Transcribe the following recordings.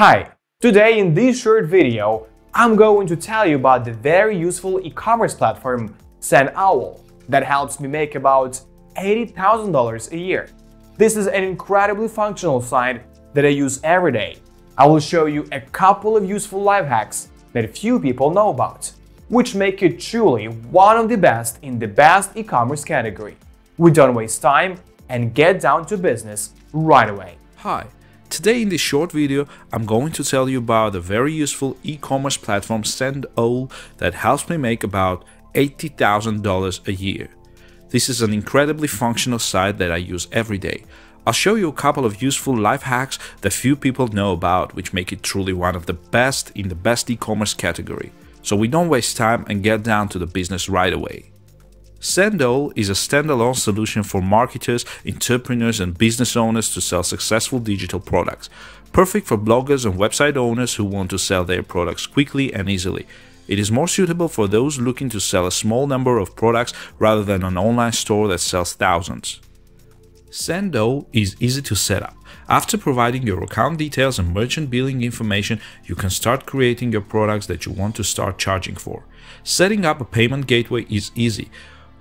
Hi, today in this short video, I'm going to tell you about the very useful e-commerce platform SendOwl that helps me make about $80,000 a year. This is an incredibly functional site that I use every day. I will show you a couple of useful life hacks that few people know about, which make it truly one of the best in the best e-commerce category. We don't waste time and get down to business right away. Hi, today in this short video I'm going to tell you about a very useful e-commerce platform SendOwl that helps me make about $80,000 a year. This is an incredibly functional site that I use every day. I'll show you a couple of useful life hacks that few people know about which make it truly one of the best in the best e-commerce category. So we don't waste time and get down to the business right away. SendOwl is a standalone solution for marketers, entrepreneurs, and business owners to sell successful digital products. Perfect for bloggers and website owners who want to sell their products quickly and easily. It is more suitable for those looking to sell a small number of products rather than an online store that sells thousands. SendOwl is easy to set up. After providing your account details and merchant billing information, you can start creating your products that you want to start charging for. Setting up a payment gateway is easy.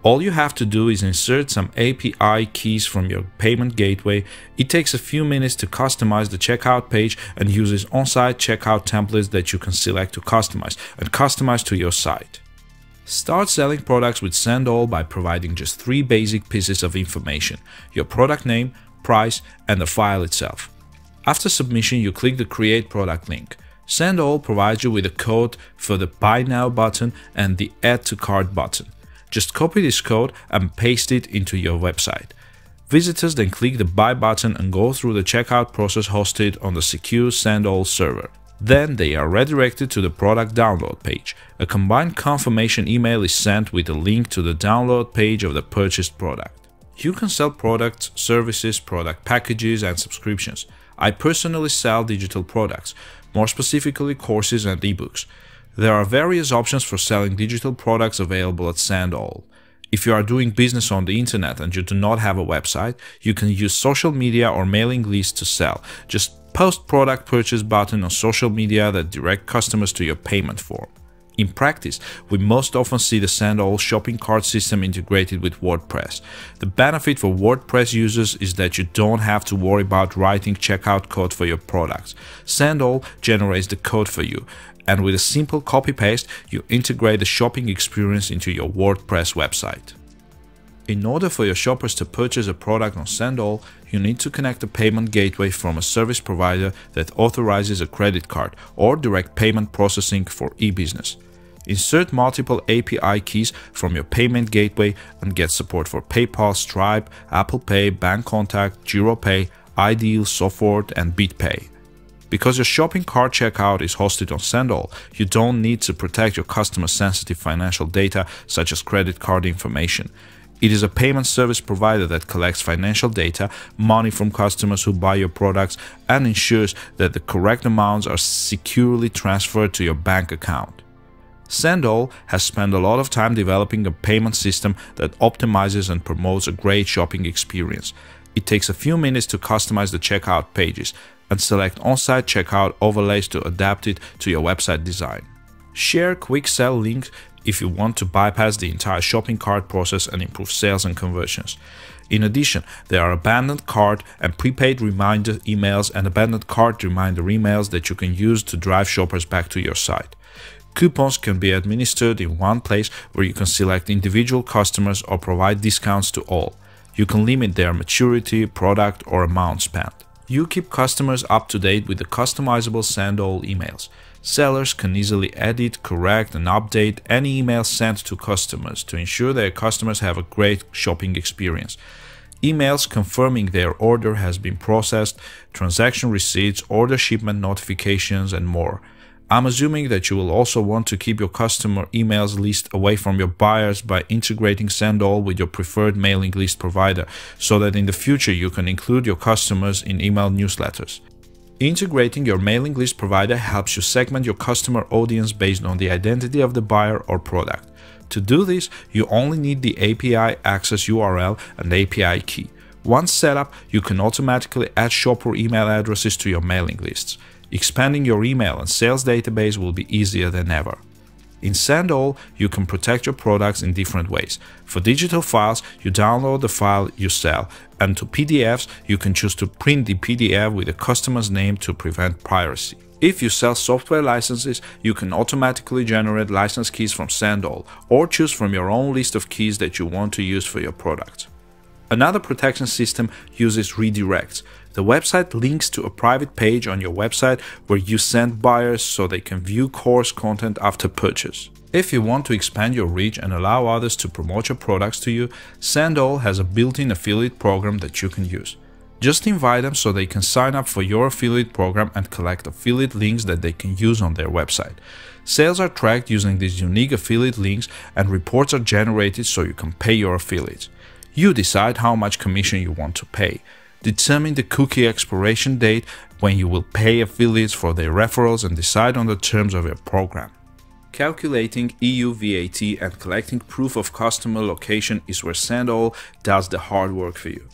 All you have to do is insert some API keys from your payment gateway. It takes a few minutes to customize the checkout page and uses on-site checkout templates that you can select to customize and customize to your site. Start selling products with SendOwl by providing just three basic pieces of information, your product name, price, and the file itself. After submission, you click the Create Product link. SendOwl provides you with a code for the Buy Now button and the Add to Cart button. Just copy this code and paste it into your website. Visitors then click the Buy button and go through the checkout process hosted on the secure SendOwl server. Then they are redirected to the product download page. A combined confirmation email is sent with a link to the download page of the purchased product. You can sell products, services, product packages, and subscriptions. I personally sell digital products, more specifically courses and ebooks. There are various options for selling digital products available at SendOwl. If you are doing business on the internet and you do not have a website, you can use social media or mailing lists to sell. Just post product purchase button on social media that direct customers to your payment form. In practice, we most often see the SendOwl shopping cart system integrated with WordPress. The benefit for WordPress users is that you don't have to worry about writing checkout code for your products. SendOwl generates the code for you, and with a simple copy paste, you integrate the shopping experience into your WordPress website. In order for your shoppers to purchase a product on SendOwl, you need to connect a payment gateway from a service provider that authorizes a credit card or direct payment processing for e-business. Insert multiple API keys from your payment gateway and get support for PayPal, Stripe, Apple Pay, Bancontact, GiroPay, iDeal, Sofort, and BitPay. Because your shopping cart checkout is hosted on SendOwl, you don't need to protect your customer sensitive financial data such as credit card information. It is a payment service provider that collects financial data, money from customers who buy your products, and ensures that the correct amounts are securely transferred to your bank account. SendOwl has spent a lot of time developing a payment system that optimizes and promotes a great shopping experience. It takes a few minutes to customize the checkout pages and select on-site checkout overlays to adapt it to your website design. Share quick sell links if you want to bypass the entire shopping cart process and improve sales and conversions. In addition, there are abandoned cart and prepaid reminder emails and abandoned cart reminder emails that you can use to drive shoppers back to your site. Coupons can be administered in one place where you can select individual customers or provide discounts to all. You can limit their maturity, product, or amount spent. You keep customers up to date with the customizable SendOwl emails. Sellers can easily edit, correct, and update any email sent to customers to ensure their customers have a great shopping experience. Emails confirming their order has been processed, transaction receipts, order shipment notifications, and more. I'm assuming that you will also want to keep your customer emails list away from your buyers by integrating SendOwl with your preferred mailing list provider so that in the future you can include your customers in email newsletters. Integrating your mailing list provider helps you segment your customer audience based on the identity of the buyer or product. To do this, you only need the API access URL and API key. Once set up, you can automatically add shopper email addresses to your mailing lists. expanding your email and sales database will be easier than ever. In SendOwl, you can protect your products in different ways. For digital files, you download the file you sell, and to PDFs, you can choose to print the PDF with the customer's name to prevent piracy. If you sell software licenses, you can automatically generate license keys from SendOwl or choose from your own list of keys that you want to use for your product. Another protection system uses redirects. The website links to a private page on your website where you send buyers so they can view course content after purchase. If you want to expand your reach and allow others to promote your products to you, SendOwl has a built-in affiliate program that you can use. Just invite them so they can sign up for your affiliate program and collect affiliate links that they can use on their website. Sales are tracked using these unique affiliate links and reports are generated so you can pay your affiliates. You decide how much commission you want to pay. Determine the cookie expiration date when you will pay affiliates for their referrals and decide on the terms of your program. Calculating EU VAT and collecting proof of customer location is where SendOwl does the hard work for you.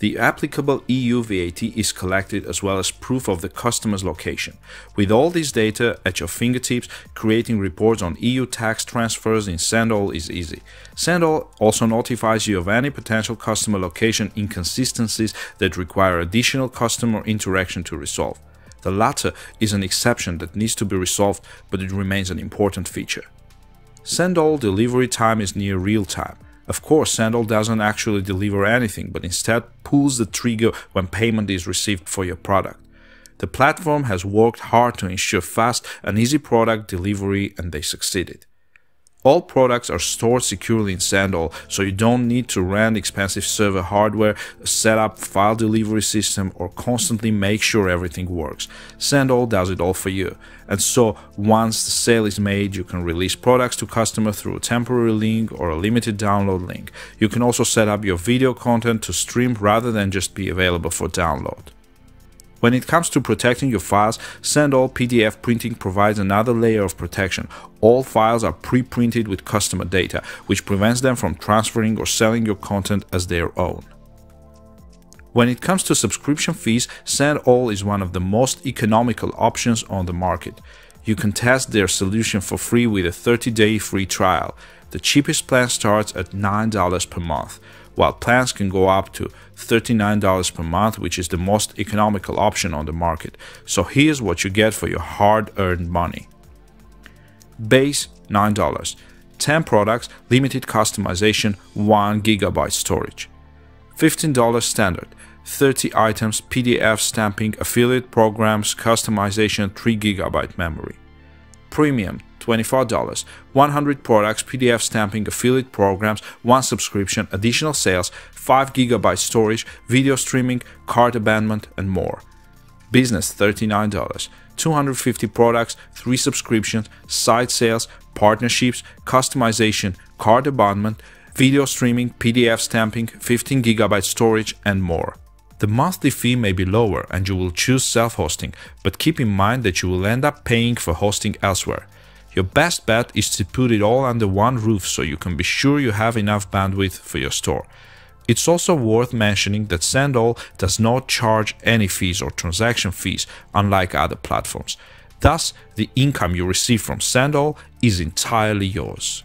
The applicable EU VAT is collected as well as proof of the customer's location. With all this data at your fingertips, creating reports on EU tax transfers in SendOwl is easy. SendOwl also notifies you of any potential customer location inconsistencies that require additional customer interaction to resolve. The latter is an exception that needs to be resolved, but it remains an important feature. SendOwl delivery time is near real time. Of course, SendOwl doesn't actually deliver anything, but instead pulls the trigger when payment is received for your product. The platform has worked hard to ensure fast and easy product delivery, and they succeeded. All products are stored securely in SendOwl, so you don't need to rent expensive server hardware, set up file delivery system, or constantly make sure everything works. SendOwl does it all for you. And so, once the sale is made, you can release products to customer through a temporary link or a limited download link. You can also set up your video content to stream rather than just be available for download. When it comes to protecting your files, SendOwl PDF printing provides another layer of protection. All files are pre-printed with customer data, which prevents them from transferring or selling your content as their own. When it comes to subscription fees, SendOwl is one of the most economical options on the market. You can test their solution for free with a 30-day free trial. The cheapest plan starts at $9 per month while plans can go up to $39 per month, which is the most economical option on the market. So here's what you get for your hard earned money. Base $9. 10 products, limited customization, 1 GB storage. $15 standard. 30 items, PDF stamping, affiliate programs, customization, 3 GB memory. Premium $24, 100 products, PDF stamping, affiliate programs, one subscription, additional sales, 5 GB storage, video streaming, cart abandonment, and more. Business $39, 250 products, 3 subscriptions, site sales, partnerships, customization, cart abandonment, video streaming, PDF stamping, 15 GB storage, and more. The monthly fee may be lower and you will choose self hosting, but keep in mind that you will end up paying for hosting elsewhere. Your best bet is to put it all under one roof so you can be sure you have enough bandwidth for your store. It's also worth mentioning that SendOwl does not charge any fees or transaction fees, unlike other platforms. Thus, the income you receive from SendOwl is entirely yours.